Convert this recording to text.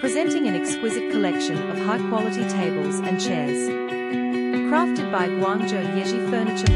presenting an exquisite collection of high-quality tables and chairs. Crafted by Guangzhou Yeji Furniture